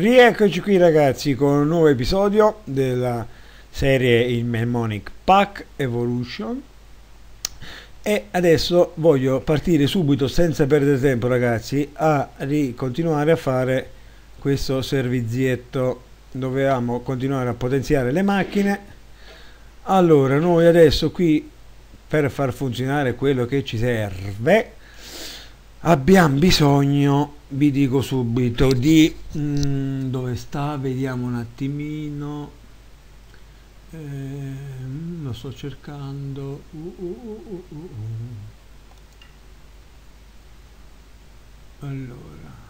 Rieccoci qui ragazzi con un nuovo episodio della serie il Mnemonic Pack Evolution. E adesso voglio partire subito senza perdere tempo ragazzi a continuare a fare questo servizietto dovevamo continuare a potenziare le macchine. Allora noi adesso qui per far funzionare quello che ci serve abbiamo bisogno vi dico subito di mm, dove sta? Vediamo un attimino. Eh, lo sto cercando. Uh, uh, uh, uh, uh. allora.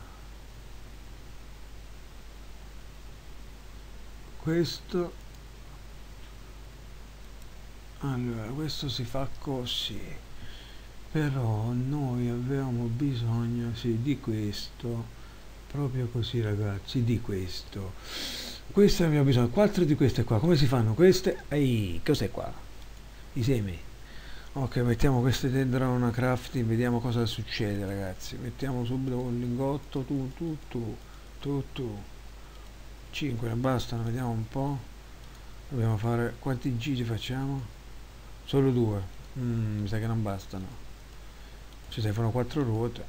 Questo. Allora questo si fa così però noi avevamo bisogno sì, di questo proprio così ragazzi di questo. Questo abbiamo bisogno quattro di queste qua come si fanno? Queste ehi cos'è qua? I semi. Ok mettiamo queste dentro una crafting vediamo cosa succede ragazzi. Mettiamo subito un lingotto tu tu tu tu tu. 5 ne bastano vediamo un po' dobbiamo fare quanti giri facciamo? Solo due. Mm, mi sa che non bastano ci servono quattro ruote.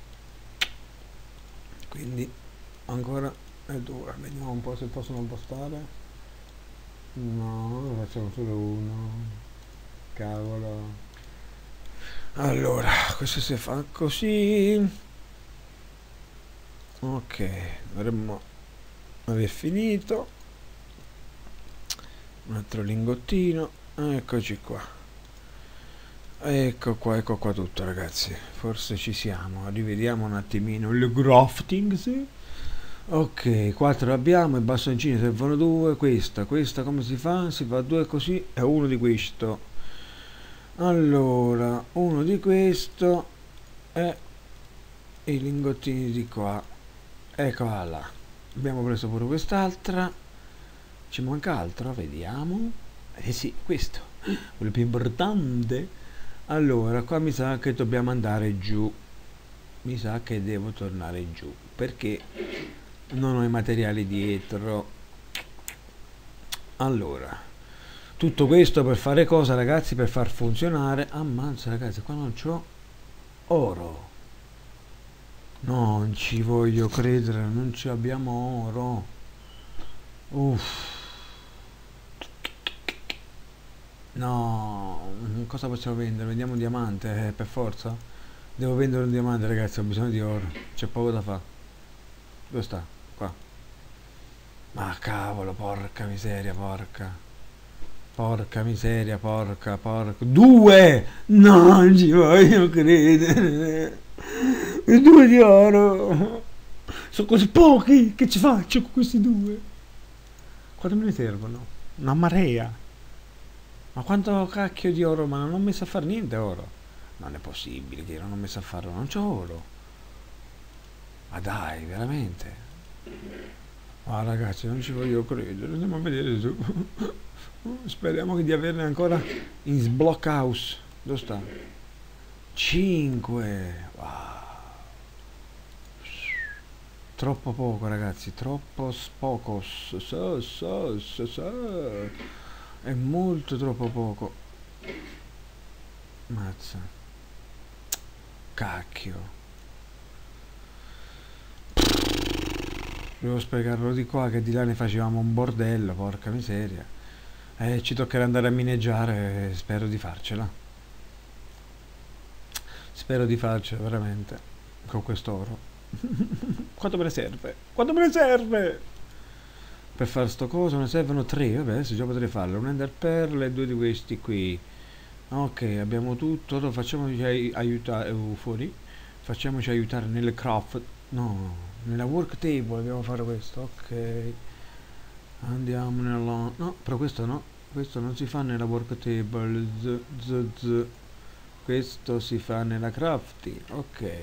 Quindi ancora è dura. Vediamo un po' se possono impostare. No facciamo solo uno. Cavolo. Allora questo si fa così. Ok dovremmo aver finito. Un altro lingottino. Eccoci qua Ecco qua, ecco qua tutto ragazzi, forse ci siamo, rivediamo un attimino il crafting, sì. Ok, 4 abbiamo, i bastoncini servono due, questa, questa come si fa? Si fa due così e uno di questo. Allora, uno di questo e i lingottini di qua. Eccola là. Abbiamo preso pure quest'altra. Ci manca altro, vediamo. Eh sì, questo, quello più importante allora qua mi sa che dobbiamo andare giù. Mi sa che devo tornare giù perché non ho i materiali dietro. Allora tutto questo per fare cosa ragazzi? Per far funzionare. Ammazza ragazzi qua non c'ho oro. Non ci voglio credere non ci abbiamo oro. Uff No, cosa possiamo vendere? Vendiamo un diamante, eh, per forza. Devo vendere un diamante, ragazzi, ho bisogno di oro. C'è poco da fare. Dove sta? Qua. Ma cavolo, porca miseria, porca. Porca miseria, porca, porca. Due! No, non ci voglio credere. Due di oro. Sono così pochi. Che ci faccio con questi due? Quanto me ne servono? Una marea. Ma quanto cacchio di oro? Ma non ho messo a fare niente oro. Non è possibile che non ho messo a farlo, non c'ho oro. Ma dai, veramente. Ma ragazzi, non ci voglio credere, andiamo a vedere su. Speriamo di averne ancora in Sblock House. Dove sta? 5. Wow. Troppo poco ragazzi, troppo pocos. So, so, so, so. È molto troppo poco. Mazza. Cacchio. Devo spiegarlo di qua che di là ne facevamo un bordello, porca miseria. E eh, ci toccherà andare a mineggiare, spero di farcela. Spero di farcela veramente con quest'oro. Quanto me ne serve? Quanto me ne serve? Per fare sto coso ne servono tre vabbè adesso già potrei farlo. Un ender pearl e due di questi qui. Ok abbiamo tutto ora facciamoci aiutare uh, fuori. Facciamoci aiutare nel craft no nella work table dobbiamo fare questo ok. Andiamo nella no però questo no questo non si fa nella work table z, z, z. questo si fa nella crafting ok.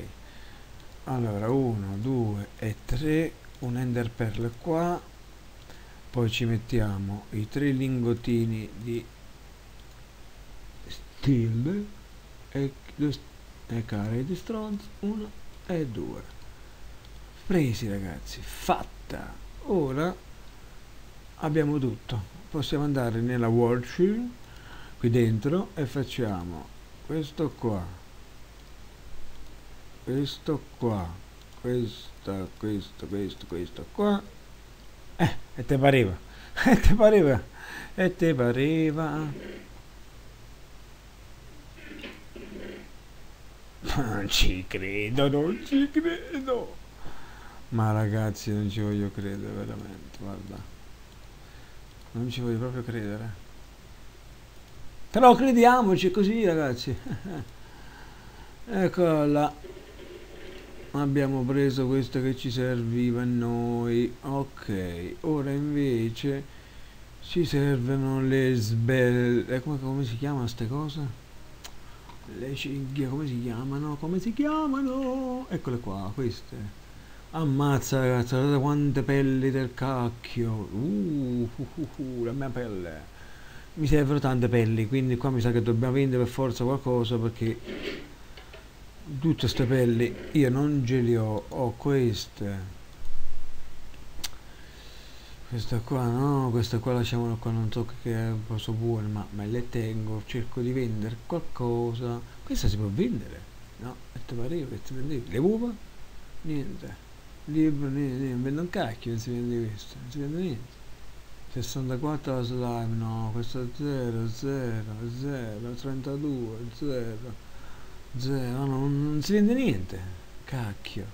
Allora 1 2 e 3 un ender pearl qua poi ci mettiamo i tre lingottini di steel e, e care di stronzo 1 e 2 presi ragazzi fatta. Ora abbiamo tutto. Possiamo andare nella worksheet qui dentro e facciamo questo qua questo qua questo questo questo questo qua eh e te pareva? E te pareva? E te pareva? Non ci credo non ci credo. Ma ragazzi non ci voglio credere veramente guarda. Non ci voglio proprio credere. Però crediamoci così ragazzi. Eccola abbiamo preso questo che ci serviva a noi. Ok ora invece ci servono le sbelle come, come si chiamano queste cose le cinghie come si chiamano? Come si chiamano? Eccole qua queste. Ammazza ragazzi, guardate quante pelli del cacchio. Uh, uh, uh, uh, la mia pelle. Mi servono tante pelli, quindi qua mi sa che dobbiamo vendere per forza qualcosa perché tutte queste pelli io non ce le ho, ho queste. Questa qua no, questa qua lasciamola qua, non so che è un po' buone, ma me le tengo, cerco di vendere qualcosa. Questa si può vendere? No, e te pareva che ti vendevi? Le uova? Niente libro non vende un cacchio non si vende questo non si vende niente 64 la slime no questo è 0 0 0 32 0 0 no, non, non si vende niente cacchio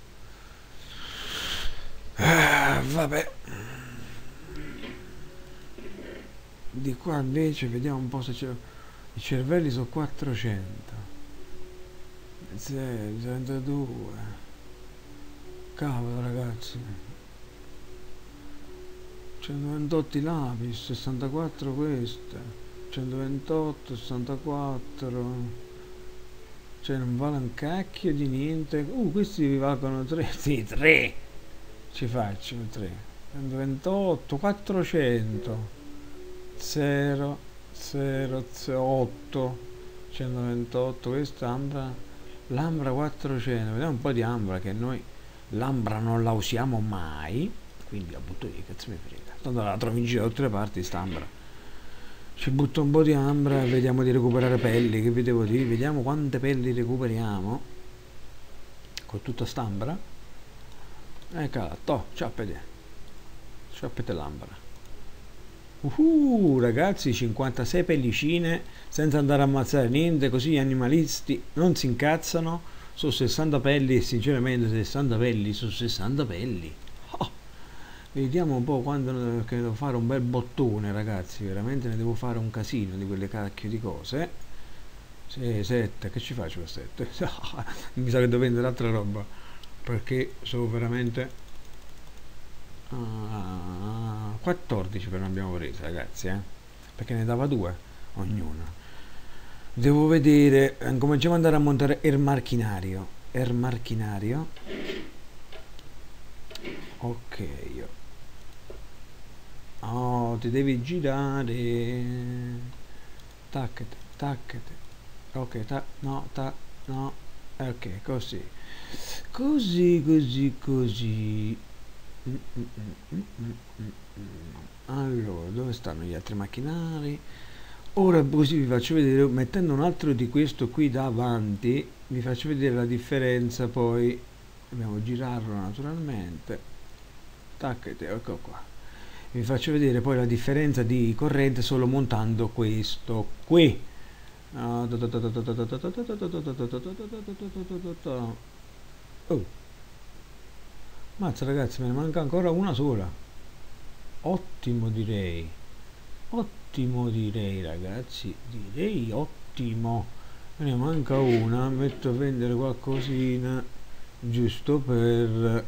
ah, vabbè di qua invece vediamo un po' se c'è i cervelli sono 400 0 32 Cavolo ragazzi. 128 lapis, 64 queste. 128, 64. Cioè non vale un cacchio di niente. Uh, questi vi valgono 3. Sì, 3. Ci faccio 3. 128, 400. 0, 0, 8. 128. Questa ambra. L'ambra 400. Vediamo un po' di ambra che noi l'ambra non la usiamo mai quindi la butto via cazzo mi frega tanto la trovo in giro da tutte le parti st'ambra ci butto un po' di ambra e vediamo di recuperare pelli che vi devo dire? Vediamo quante pelli recuperiamo. Con tutta st'ambra eccola to ciappete. Ciappete l'ambra. Uh, ragazzi 56 pellicine senza andare a ammazzare niente così gli animalisti non si incazzano su 60 pelli sinceramente 60 pelli su 60 pelli vediamo un po' quando che devo fare un bel bottone ragazzi. Veramente ne devo fare un casino di quelle cacchio di cose. 6, 7, che ci faccio per 7? mi sa che devo vendere altra roba perché sono veramente uh, 14 per non abbiamo preso ragazzi eh? perché ne dava due ognuna. Devo vedere eh, cominciamo ad andare a montare il marchinario il marchinario ok oh ti devi girare. Taccate taccate ok ta no ta no ok così. Così così così. Mm, mm, mm, allora dove stanno gli altri macchinari? Ora così vi faccio vedere mettendo un altro di questo qui davanti vi faccio vedere la differenza poi. Dobbiamo girarlo naturalmente. Taccate ecco qua vi faccio vedere poi la differenza di corrente solo montando questo qui. Oh. mazza ragazzi me ne manca ancora una sola. Ottimo direi. Ottimo direi ragazzi. Direi ottimo. Me ne manca una. Metto a vendere qualcosina giusto per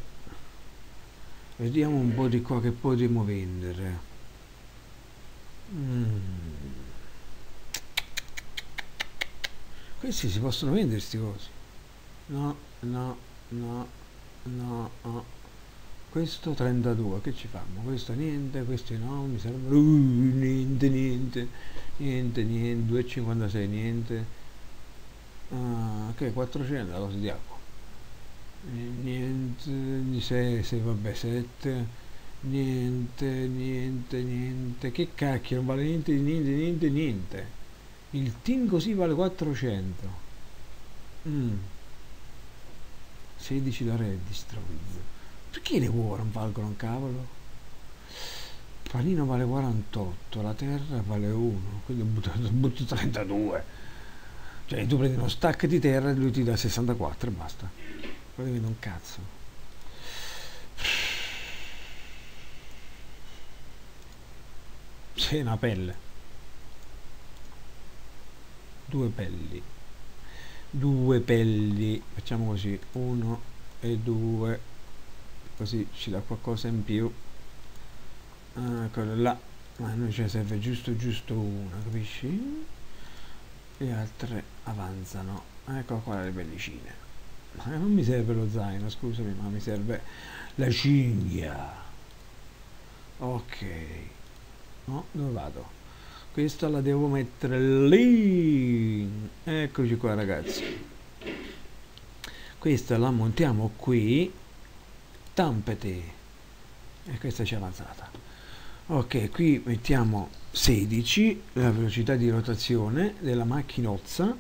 vediamo un po' di qua che potremo vendere. Mm. questi si possono vendere sti cosi? No no no no, no. Questo 32 che ci fanno questo niente questi no mi servono uh, niente niente niente niente 2,56 niente. Ah, che 400 la cosa di acqua niente 6, 6 vabbè 7 Niente, niente, niente. Che cacchio, non vale niente, niente, niente, niente. Il team così vale 400. Mm. 16 da Redistroids. Perché le non valgono un cavolo? panino vale 48, la terra vale 1, quindi butto, butto 32. Cioè tu prendi uno stack di terra e lui ti dà 64 e basta. Poi vedi un cazzo. C'è una pelle. Due pelli. Due pelli. Facciamo così. Uno e due. Così ci dà qualcosa in più ah, quello là ma noi ce ne serve giusto giusto una capisci le altre avanzano ecco qua le pellicine ma non mi serve lo zaino scusami ma mi serve la cinghia. Ok. No dove vado? Questa la devo mettere lì. Eccoci qua ragazzi. Questa la montiamo qui. Tampete. E questa ci è avanzata. Ok qui mettiamo 16 la velocità di rotazione della macchinozza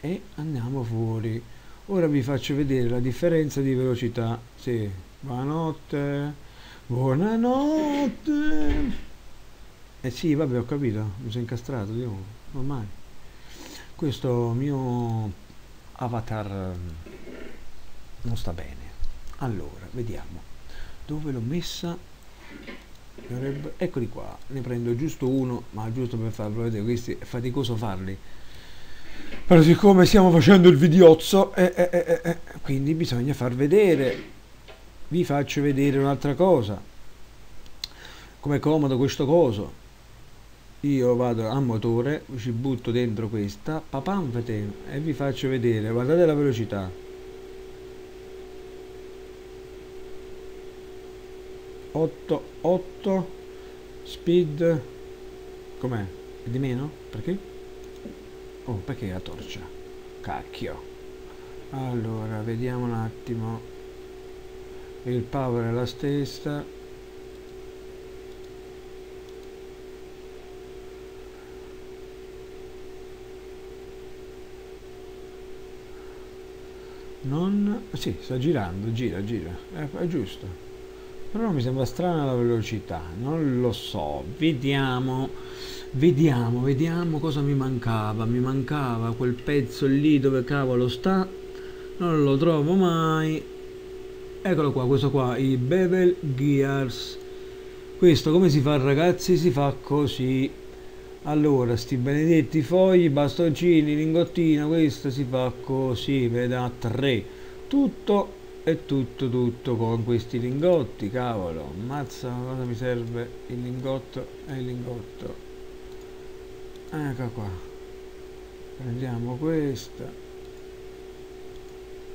e andiamo fuori ora vi faccio vedere la differenza di velocità. Sì, buonanotte. Buonanotte. Eh sì vabbè ho capito. Mi sono incastrato nuovo ormai. Questo mio avatar non sta bene. Allora vediamo. Dove l'ho messa? Eccoli qua. Ne prendo giusto uno ma giusto per farlo vedere. Questi è faticoso farli però siccome stiamo facendo il videozzo eh, eh, eh, eh, quindi bisogna far vedere vi faccio vedere un'altra cosa come comodo questo coso io vado a motore ci butto dentro questa papamfete e vi faccio vedere guardate la velocità 8 8 speed com'è? è di meno? perché? Oh perché la torcia? cacchio. Allora vediamo un attimo. Il power è la stessa. Non sì sta girando gira gira. È, è giusto però mi sembra strana la velocità non lo so. Vediamo vediamo vediamo cosa mi mancava. Mi mancava quel pezzo lì dove cavolo sta. Non lo trovo mai. Eccolo qua questo qua i bevel gears. Questo come si fa ragazzi? Si fa così. Allora sti benedetti fogli bastoncini lingottino questo si fa così veda tre. Tutto e tutto tutto con questi lingotti cavolo. Ammazza cosa mi serve il lingotto? E il lingotto. Ecco qua. Prendiamo questa.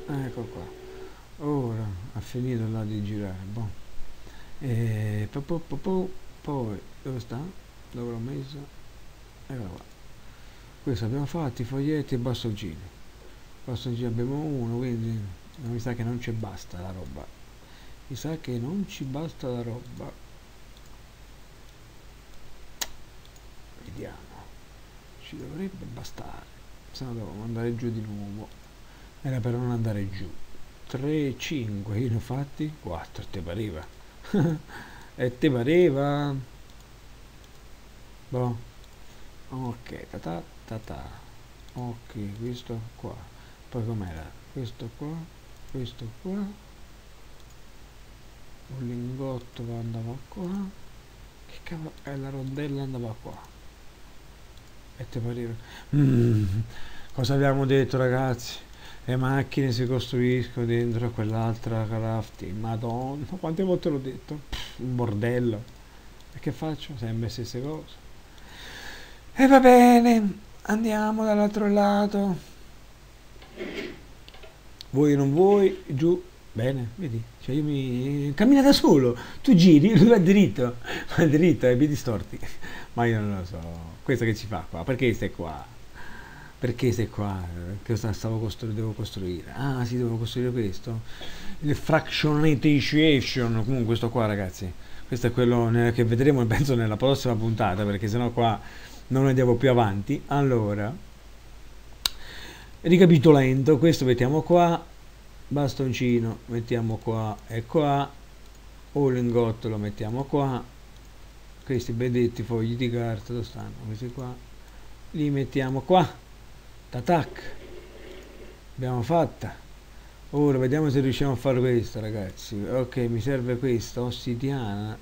Ecco qua. Ora ha finito là di girare boh. e po, po, po, poi dove sta? dove l'ho messo? ecco qua. Questo abbiamo fatto i foglietti e bastoncini. Bastoncini abbiamo uno quindi mi sa che non ci basta la roba. Mi sa che non ci basta la roba. Vediamo. Ci dovrebbe bastare. Se no devo andare giù di nuovo. Era per non andare giù. 3 5 io ne ho fatti 4 te pareva? E te pareva? Boh. Ok ta ta ta ta. Ok questo qua. Poi com'era? Questo qua questo qua. Un lingotto andava qua. Che cavolo è la rondella andava qua. E te pareva. Mm, cosa abbiamo detto ragazzi? Le macchine si costruiscono dentro quell'altra crafting madonna quante volte l'ho detto? Pff, un bordello. E che faccio? sempre le stesse cose. E va bene andiamo dall'altro lato vuoi non vuoi, giù, bene, vedi, cioè io mi... cammina da solo, tu giri, lui va dritto, va dritto, hai i piedi storti, ma io non lo so, questo che ci fa qua, perché stai qua? perché sei qua? Cosa stavo costru- devo costruire? Ah, sì, devo costruire questo. Il fractionation, comunque questo qua, ragazzi. Questo è quello che vedremo, penso, nella prossima puntata, perché sennò qua non andiamo più avanti. Allora, ricapitolando, questo mettiamo qua, bastoncino mettiamo qua e qua, o lingotto lo mettiamo qua, questi benedetti fogli di carta, dove stanno? Questi qua, li mettiamo qua Tac. Abbiamo fatta. Ora vediamo se riusciamo a fare questo, ragazzi. Ok, mi serve questa ossidiana.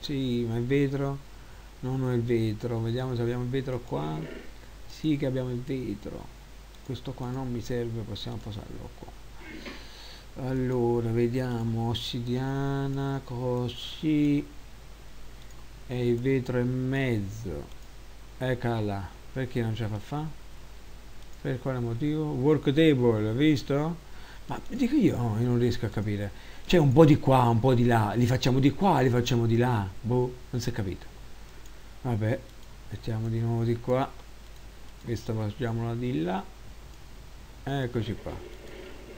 Sì, ma il vetro? No, non è il vetro. Vediamo se abbiamo il vetro qua. Sì che abbiamo il vetro. Questo qua non mi serve, possiamo posarlo qua. Allora, vediamo ossidiana così. E il vetro in mezzo. Eccola. Perché non ce la fa fare? Per quale motivo? Work table, visto? Ma dico io, io non riesco a capire. C'è un po' di qua, un po' di là. Li facciamo di qua, li facciamo di là. Boh, non si è capito. Vabbè, mettiamo di nuovo di qua. Questa facciamola di là. Eccoci qua.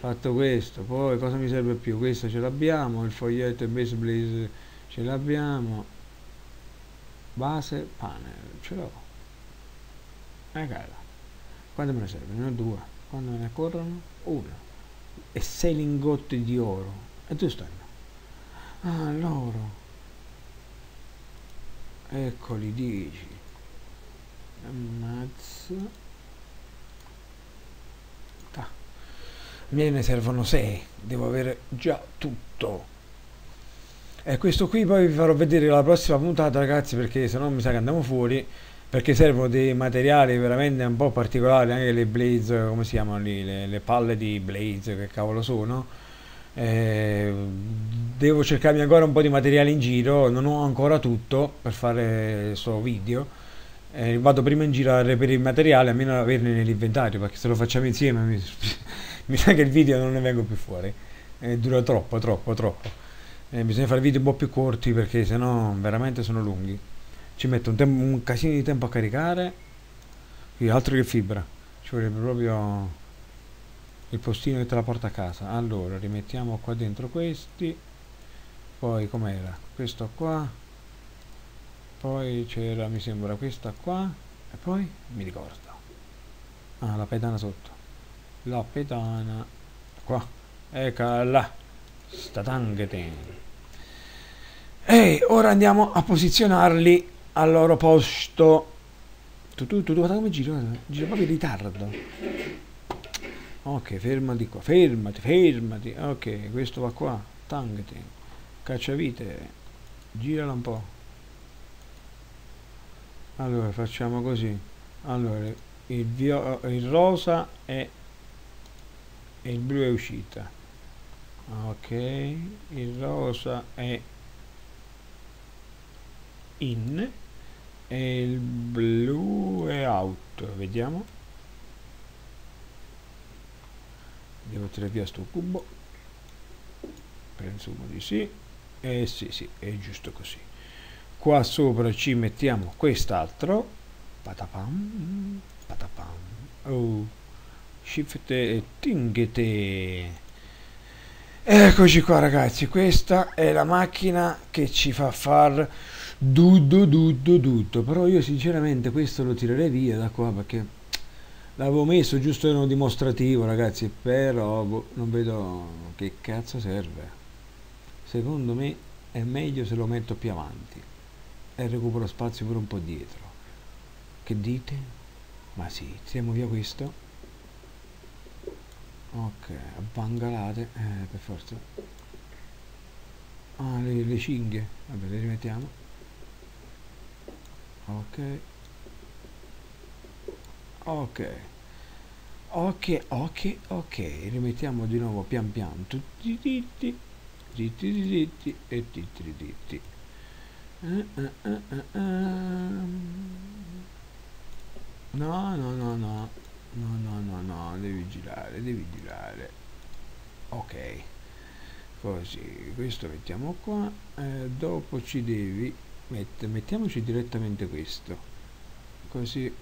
Fatto questo, poi cosa mi serve più? Questo ce l'abbiamo, il foglietto e base blaze ce l'abbiamo. Base panel, ce l'ho. Eccola. Quante me ne servono? Due. Quando me ne corrono? Uno. E sei lingotti di oro. E dove stanno? Ah, l'oro. Eccoli, dici. Ammazza. Me ne servono sei. Devo avere già tutto. E questo qui poi vi farò vedere la prossima puntata, ragazzi, perché se no mi sa che andiamo fuori perché servono dei materiali veramente un po' particolari, anche le blaze, come si chiamano lì, le, le palle di blaze, che cavolo sono. Eh, devo cercarmi ancora un po' di materiale in giro, non ho ancora tutto per fare questo video. Eh, vado prima in giro a reperire il materiale, almeno averne nell'inventario, perché se lo facciamo insieme mi, mi sa che il video non ne vengo più fuori. Eh, dura troppo, troppo, troppo. Eh, bisogna fare video un po' più corti perché sennò veramente sono lunghi. Ci mette un, tempo, un casino di tempo a caricare. Qui altro che fibra. Ci vorrebbe proprio il postino che te la porta a casa. Allora rimettiamo qua dentro questi. Poi com'era? Questo qua. Poi c'era mi sembra questa qua. E poi mi ricordo. Ah la pedana sotto la pedana qua eccola sta tanghete e ora andiamo a posizionarli al loro posto. Tu, tu, tu, guarda come giro, giro proprio in ritardo. Ok, fermati qua, fermati, fermati. Ok, questo va qua, tangati, cacciavite, girala un po'. Allora, facciamo così. Allora, il, il rosa è e il blu è uscita. Ok, il rosa è in e il blu è out. Vediamo. Devo tirare via sto cubo. Penso di sì. E eh sì sì è giusto così. Qua sopra ci mettiamo quest'altro. Patapam patapam. Oh shift e tinghete eccoci qua ragazzi. Questa è la macchina che ci fa far tutto tutto tutto però io sinceramente questo lo tirerei via da qua perché l'avevo messo giusto in un dimostrativo ragazzi. Però boh, non vedo che cazzo serve. Secondo me è meglio se lo metto più avanti e recupero spazio pure un po' dietro. Che dite? ma sì, tiriamo via questo ok, abbangalate eh, per forza. Ah, le, le cinghie. Vabbè le rimettiamo. Ok. Ok. Ok ok ok. Rimettiamo di nuovo pian piano tutti zitti zitti zitti e titti zitti uh, uh, uh, no no no no no no no no devi girare devi girare. Ok. Così questo mettiamo qua. Eh, dopo ci devi Mette, mettiamoci direttamente questo. Così.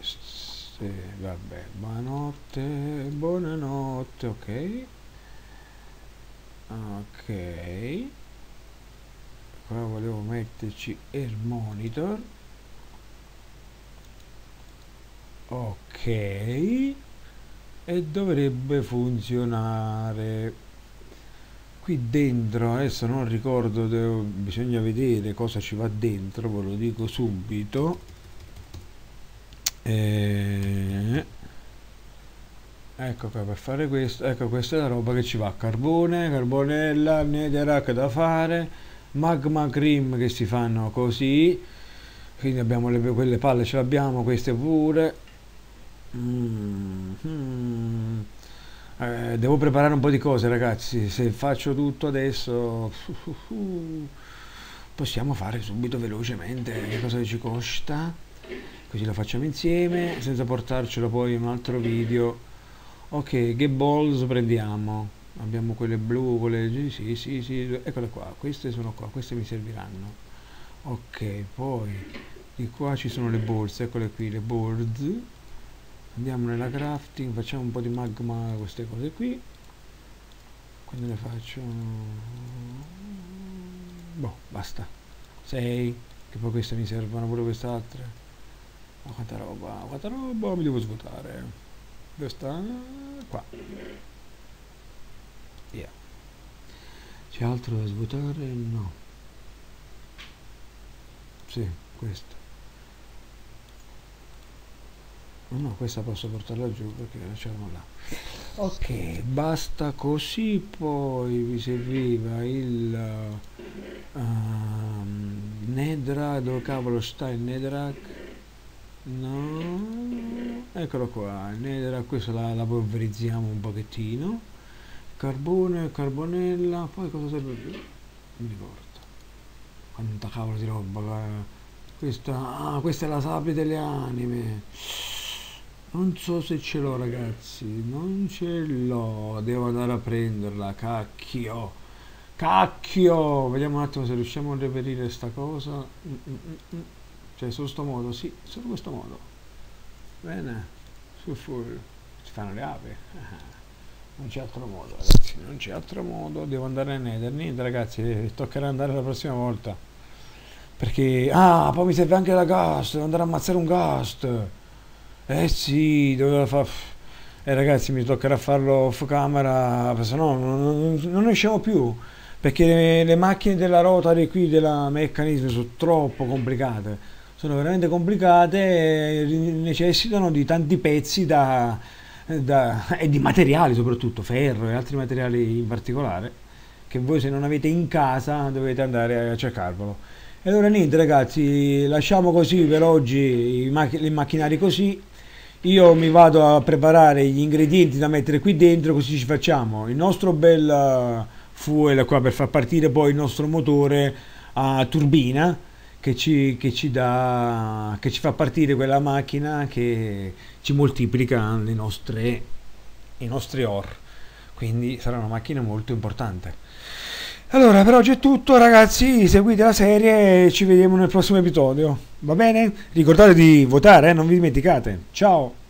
Sì, vabbè buonanotte buonanotte ok. Ok. Qua volevo metterci il monitor ok. E dovrebbe funzionare. Qui dentro adesso non ricordo bisogna vedere cosa ci va dentro ve lo dico subito. E... ecco qua per fare questo ecco questa è la roba che ci va. Carbone carbonella netherrack da fare magma cream che si fanno così. Quindi abbiamo le, quelle palle ce l'abbiamo queste pure mm -hmm. Eh, devo preparare un po' di cose ragazzi, se faccio tutto adesso possiamo fare subito velocemente che cosa ci costa, così lo facciamo insieme senza portarcelo poi in un altro video. Ok, che balls prendiamo? Abbiamo quelle blu, quelle sì, sì, sì, eccole qua, queste sono qua, queste mi serviranno. Ok, poi di qua ci sono le borse, eccole qui, le boards andiamo nella crafting facciamo un po' di magma queste cose qui. Quando le faccio? Boh basta. 6 che poi queste mi servono pure quest'altra. Ma quanta roba quanta roba mi devo svuotare. Dove sta? qua. Via. C'è altro da svuotare? no. Sì questo no questa posso portarla giù perché la lasciamo là. Ok basta così poi vi serviva il uh, Nedra dove cavolo sta il Nedrak no eccolo qua il Nedrak questo la, la polverizziamo un pochettino. Carbone carbonella poi cosa serve più? Mi ricordo quanta cavolo di roba questa, ah, questa è la sabbia delle anime non so se ce l'ho ragazzi, non ce l'ho, devo andare a prenderla, cacchio. Cacchio! Vediamo un attimo se riusciamo a reperire sta cosa. Mm, mm, mm, cioè, solo sto modo, sì, solo questo modo. Bene, sul full. Si fanno le api. Non c'è altro modo, ragazzi, non c'è altro modo. Devo andare a Nether. Niente, ragazzi, toccherà andare la prossima volta. Perché... Ah, poi mi serve anche la gas, devo andare a ammazzare un gas. Eh sì, doveva fare... Eh ragazzi, mi toccherà farlo off camera, se no non, non, usciamo più. Perché le, le, macchine della rotary qui, della meccanismo, sono troppo complicate. Sono veramente complicate e necessitano di tanti pezzi da, da, e di materiali soprattutto, ferro e altri materiali in particolare, che voi se non avete in casa dovete andare a cercarvelo. E allora niente ragazzi, lasciamo così per oggi i, macch- i macchinari così io mi vado a preparare gli ingredienti da mettere qui dentro così ci facciamo. Il nostro bel uh, fuel qua per far partire poi il nostro motore a turbina che ci, che ci, dà, che ci fa partire quella macchina che ci moltiplica le nostre, i nostri or. Quindi sarà una macchina molto importante. Allora per oggi è tutto ragazzi. Seguite la serie e ci vediamo nel prossimo episodio va bene? ricordate di votare eh? non vi dimenticate ciao